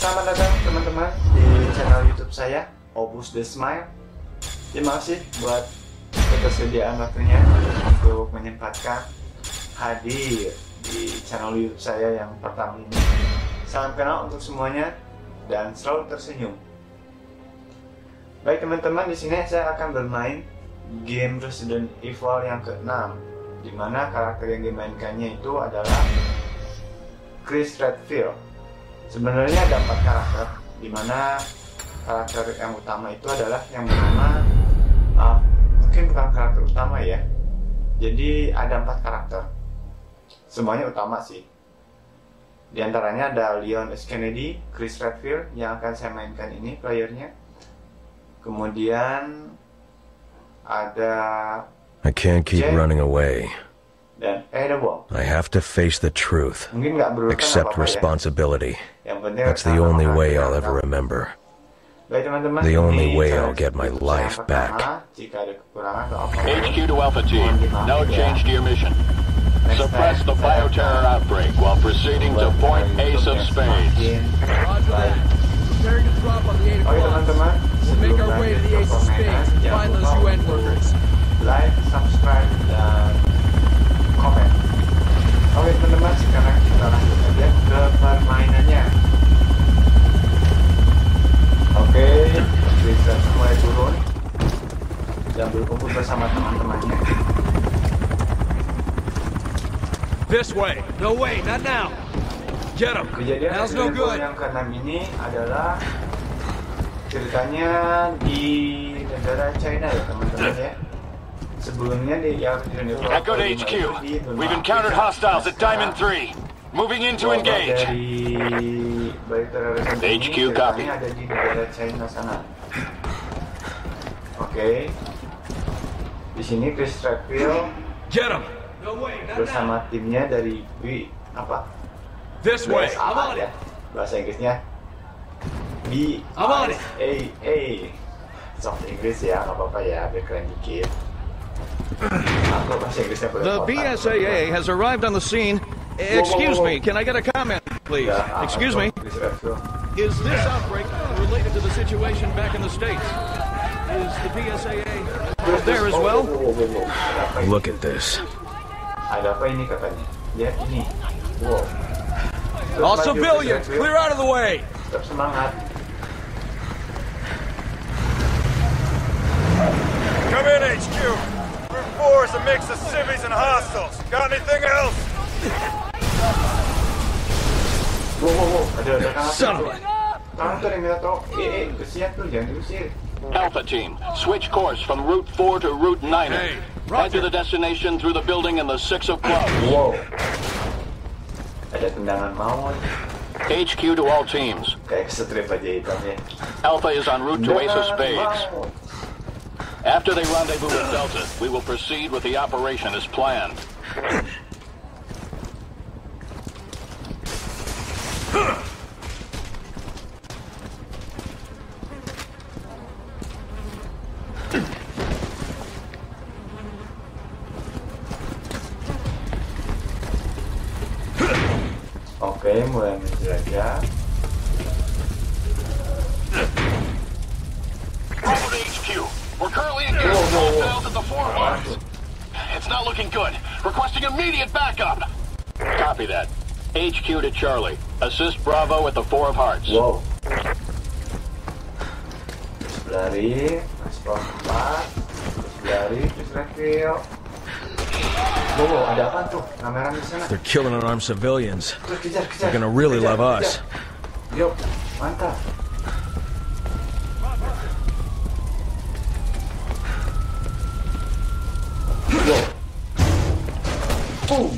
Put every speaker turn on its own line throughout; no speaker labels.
Selamat datang teman-teman di channel YouTube saya, Obus The Smile. Terima kasih buat ketersediaan waktunya untuk menyempatkan hadir di channel YouTube saya yang pertama ini. Salam kenal untuk semuanya dan selalu tersenyum. Baik teman-teman, di sini saya akan bermain game Resident Evil yang ke-6 di mana karakter yang dimainkannya itu adalah Chris Redfield. Sebenarnya ada empat karakter, di mana karakter yang utama itu adalah yang bernama uh, mungkin bukan karakter utama ya. Jadi ada empat karakter, semuanya utama sih. Di antaranya ada Leon S. Kennedy, Chris Redfield yang akan saya mainkan ini playernya. Kemudian ada
I can't keep
Jay.
running away.
Dan Ada Wong.
I have to face the truth.
Mungkin nggak berurutan
Accept responsibility. That's the only way I'll ever remember. The only way I'll get my life
saya yang pertama. Jika ada kekurangan atau apa
HQ to Alpha Team. No change to your mission. Suppress the bioterror outbreak while proceeding to point Ace of Spades.
Roger that. Preparing to drop on the 8 o'clock. We'll make
sebelum
our way to the Ace of Spades.
and
Find those UN
untuk
workers. No way, not now. Get him.
Kejadian
Now's no good.
yang ke-6 ini adalah ceritanya di negara China ya teman-teman ya. Sebelumnya di Evil
Echo to HQ. We've encountered hostiles at Diamond
sekarang
3. Moving in to engage. HQ
ini
copy.
ada di negara China sana. Oke. Di sini Chris Redfield
Get him. No way, not now.
bersama timnya dari B apa?
This way.
BSA
I'm on
ya. Bahasa Inggrisnya B
I'm on it.
A A Soft Inggris ya, nggak apa-apa ya, biar keren dikit. Aku bahasa Inggrisnya boleh
The
kotak.
BSAA has arrived on the scene. Excuse me, can I get a comment, please?
Ah,
Excuse me. Is this outbreak related to the situation back in the States? Is the BSAA there as well?
Ada apa ini?
Look at this.
Ada apa ini katanya? Lihat ini. Wow. Terus
All civilians,
Redfield.
clear out of the way.
Tetap semangat.
Come in, HQ. Group 4 is a mix of civvies and hostiles. Got anything else?
Wow, wow, wow. Ada ada kanan
Son of
tuh.
a-
Kanan tuh ada yang minta tolong. Eh, eh, kesian tuh, jangan diusir.
Alpha Team, switch course from Route 4 to Route 9.
Hey,
Head to
Roger.
the destination through the building in the 6 of clubs.
Wow. Ada tendangan maut.
HQ to all teams.
Kayak kesetrip aja hitamnya.
Alpha is en route to Ace of Spades. After they rendezvous with Delta, we will proceed with the operation as planned.
Oke, mulai menjelajah.
Bravo to HQ. We're currently engaged with hostiles at the Four Hearts. It's not looking good. Requesting immediate backup. Copy that. HQ to Charlie. Assist Bravo at the Four of Hearts.
Wow. Terus berlari, respon empat, terus berlari, terus refill. Wow, wow, ada apa tuh? Rame-rame di sana.
They're killing unarmed civilians.
Terus kejar, kejar.
They're gonna really love us.
Yuk, mantap. Boom.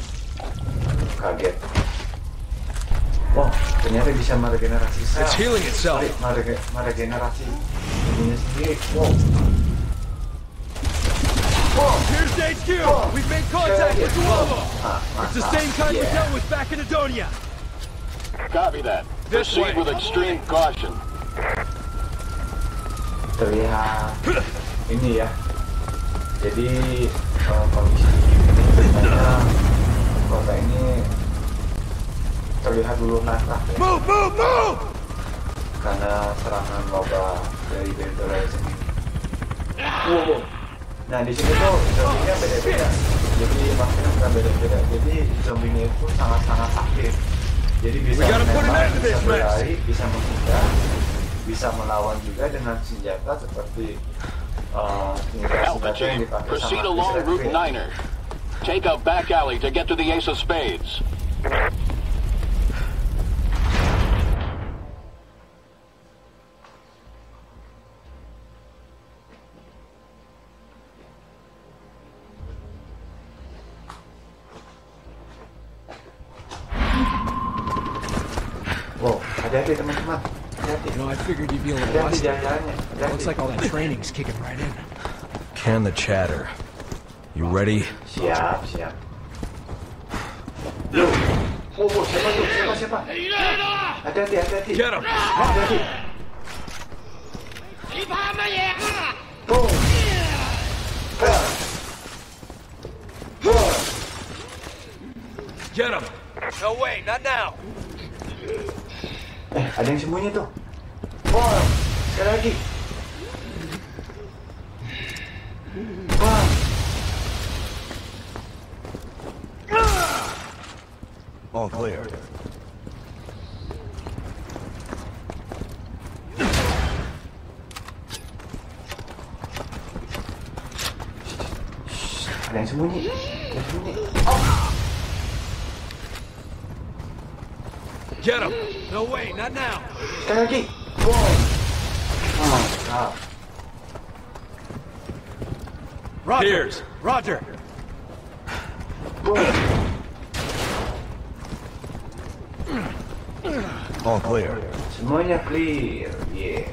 Kaget. Wow, ternyata bisa meregenerasi sel.
It's healing itself.
Sorry, merege meregenerasi tubuhnya sendiri. Wow. Wow.
Here's HQ. We've made contact with two of them.
Ah,
It's the same kind we
Yeah.
dealt with back in Edonia.
Copy that.
This
Proceed
way.
with extreme caution.
terlihat ini ya jadi uh, kondisi biasanya kota ini terlihat dulu natah ya.
Move, move, move!
karena serangan wabah dari Venturelli ini. Wow, wow. Nah di sini tuh zombinya beda-beda. Jadi maksudnya bukan beda-beda. Jadi zombinya itu sangat-sangat aktif. Jadi bisa menembak, bisa berlari, bisa menghindar, bisa melawan juga dengan senjata seperti uh, senjata yang dipakai
proceed
sama
along
Chris
Route. Niner. Take a back alley to get to the Ace of Spades.
Hati-hati teman-teman. Hati-hati.
You know, I figured you'd be a little
Hati-hati
rusty. Looks like all that training's kicking right in.
Can the chatter. You ready?
Siap, siap. Yo. Oh, oh, siapa tuh? Siapa, siapa? Hati-hati, hati-hati.
Get him!
Hati-hati. Boom.
Get him!
No way, not now.
Eh, ada yang sembunyi tuh. Wah, sekali lagi. Wah.
All clear.
Ada yang sembunyi. Ada yang sembunyi.
Get him!
No way, not now.
Sekali lagi. Wow. Oh, mantap.
Roger.
Piers.
Roger.
Boom.
All clear.
Semuanya clear. Yeah.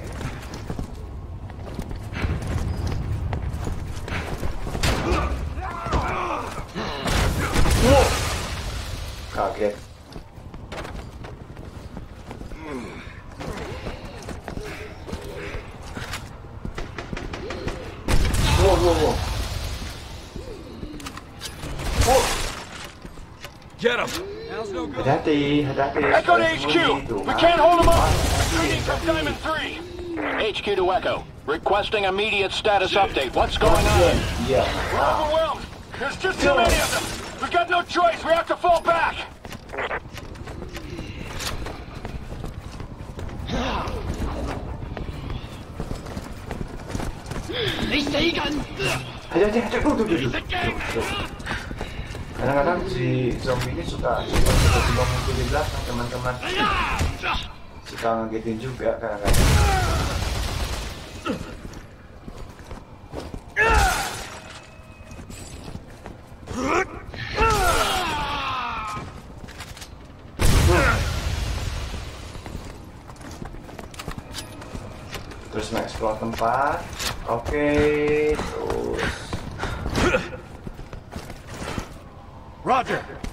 Wow, wow, wow.
Get him!
Now's no good.
Hati-hati, hati-hati.
Echo to
Ada yang sembunyi
HQ. We can't hold them up.
Hati-hati,
Training from. Diamond 3. HQ to Echo. Requesting immediate status update. What's going on?
Iya.
We're overwhelmed. There's just too many of them. We've got no choice. We have to fall back.
Tuh, tuh, tuh. Tuh, tuh. Kadang-kadang si zombie ini suka tiba-tiba muncul di belakang teman-teman. Suka ngagetin juga kadang-kadang. Terus mengeksplor tempat. Oke, terus
Roger.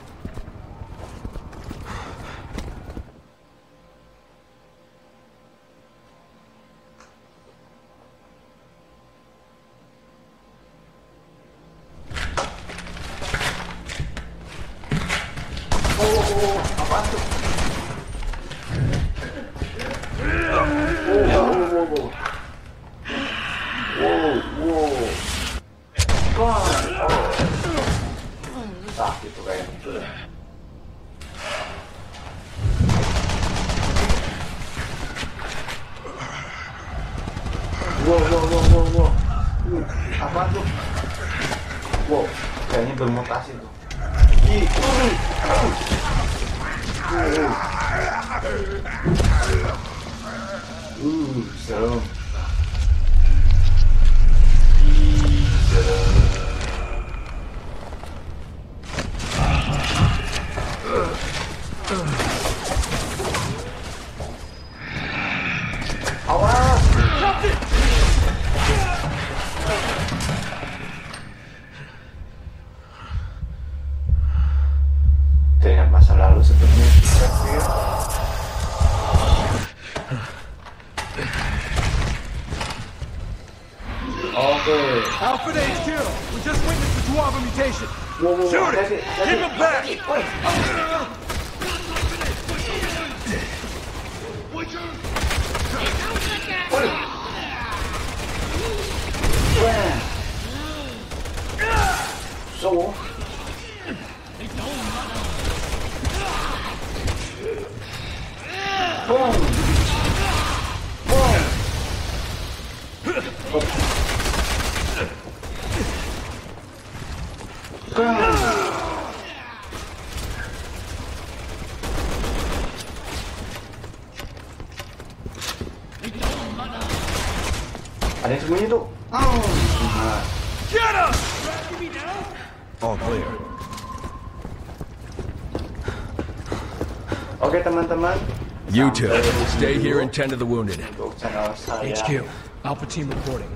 apa tuh wow kayaknya bermutasi tuh Uh, serem. Ugh. Uh,
Alpha Day's kill. We just witnessed the Dwarven mutation.
Whoa, whoa, whoa.
Shoot that's it.
That's Give
it. him back.
So. Boom. Ada yang sembunyi tuh. Oh. Get up!
All clear.
Oke teman-teman.
You two, stay here and tend to the wounded.
HQ, Alpha Team reporting.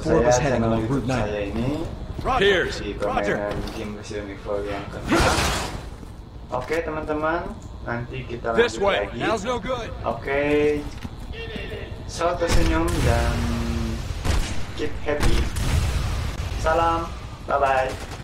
Four of us heading Route 9. Roger.
Oke teman-teman, nanti kita lanjut lagi. Oke, okay. so tersenyum dan keep happy. Salam, bye bye.